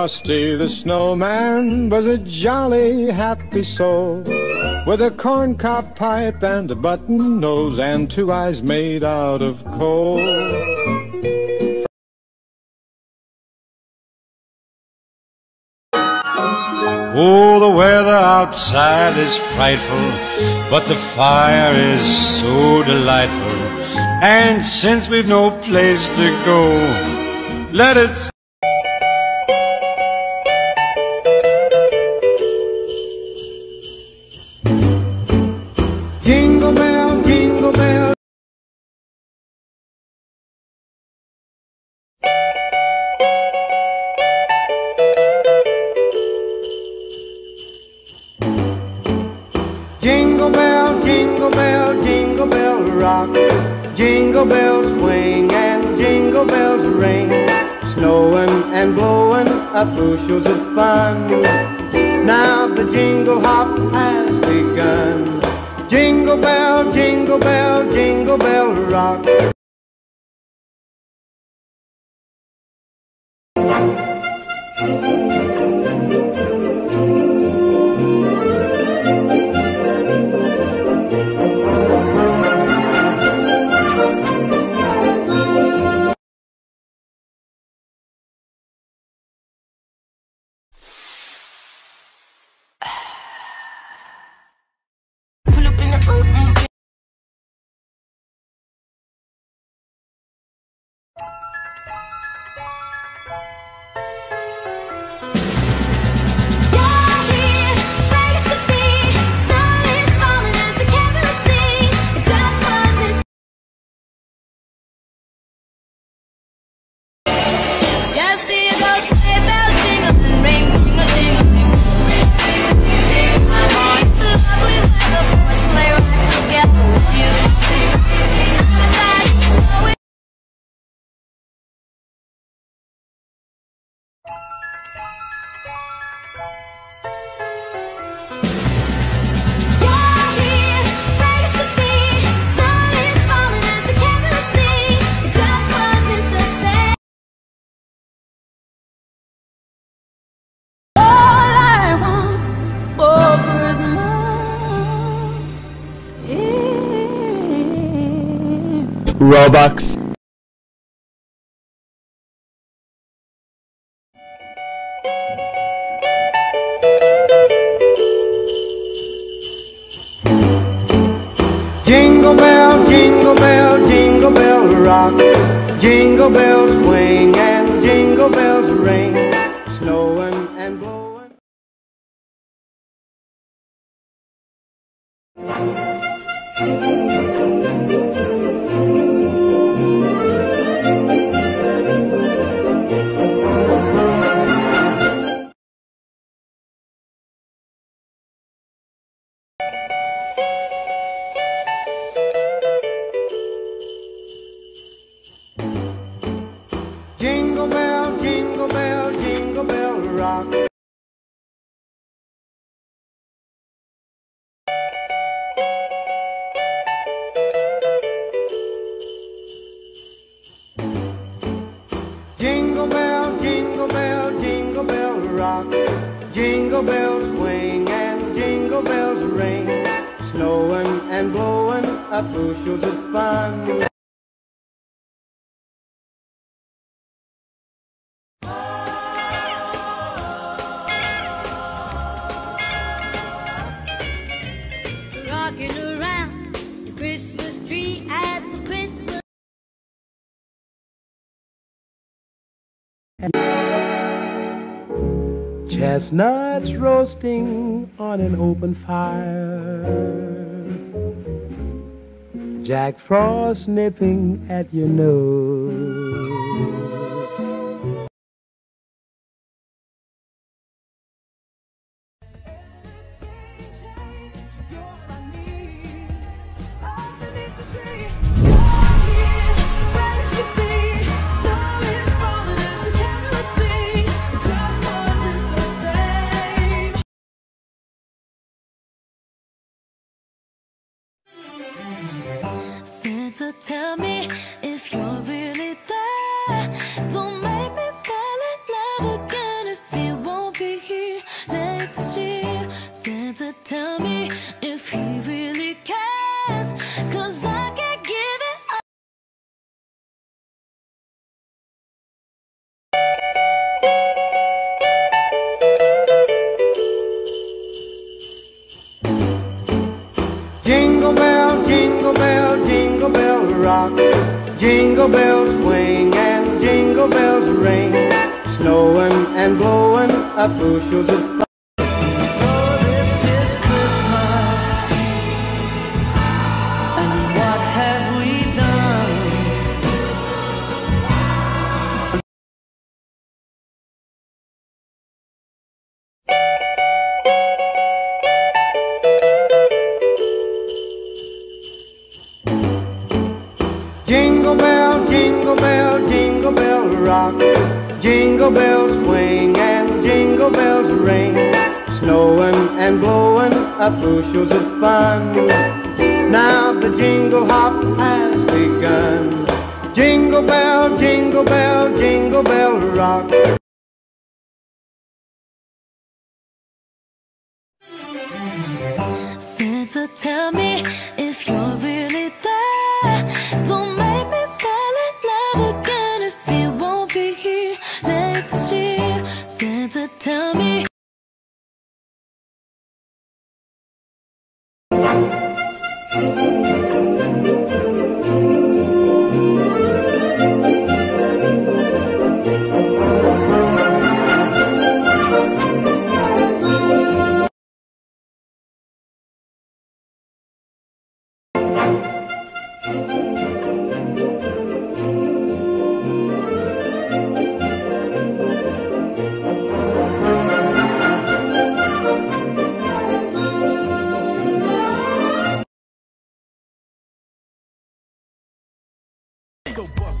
Frosty the snowman was a jolly happy soul with a corncob pipe and a button nose and two eyes made out of coal. Oh, the weather outside is frightful, but the fire is so delightful. And since we've no place to go, let it bell, jingle bell, jingle bell rock. Jingle bells swing and jingle bells ring. Snowing and blowing up bushels of fun. Now the jingle hop has begun. Jingle bell, jingle bell, jingle bell rock. Robux. Jingle bell, jingle bell, jingle bell rock. Jingle bells swing jingle bell, jingle bell rock. Jingle bell, jingle bell, jingle bell rock. Jingle bells swing and jingle bells ring. Snowing and blowing up bushels of fun. Chestnuts roasting on an open fire. Jack Frost nipping at your nose. Tell me Jingle bells swing and jingle bells ring. Snowing and blowing up bushels of Jingle bells swing and jingle bells ring. Snowing and blowing up bushels of fun. Now the jingle hop has begun. Jingle bell, jingle bell, jingle bell rock. Santa, tell me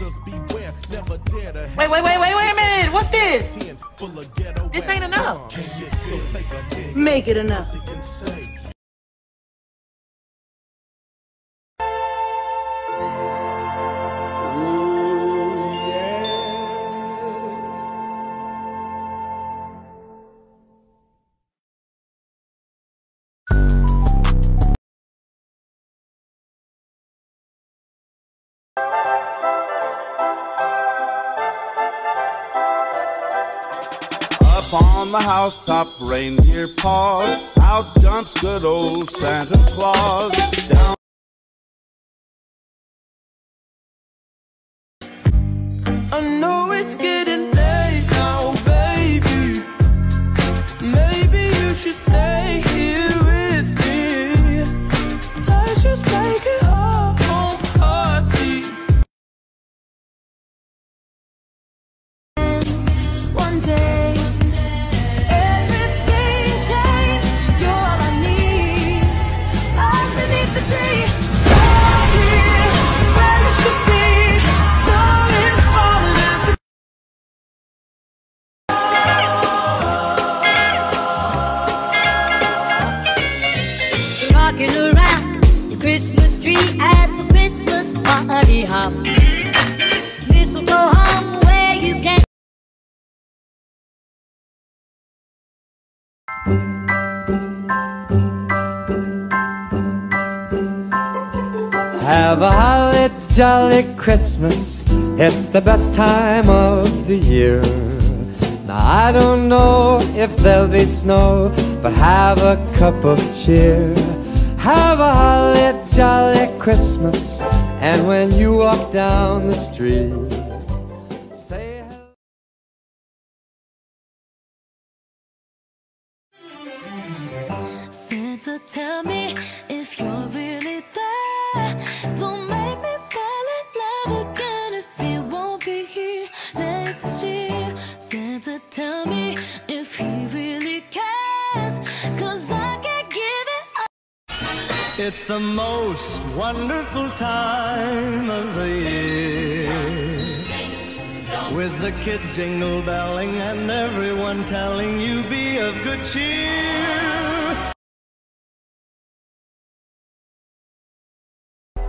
Wait, wait, wait, wait, wait a minute. What's this? This ain't enough. Make it enough. On the housetop, reindeer pause. Out jumps good old Santa Claus. Down Have a holly jolly Christmas. It's the best time of the year. Now I don't know if there'll be snow, but have a cup of cheer. Have a holly jolly Christmas. And when you walk down the street, It's the most wonderful time of the year. With the kids jingle belling and everyone telling you be of good cheer.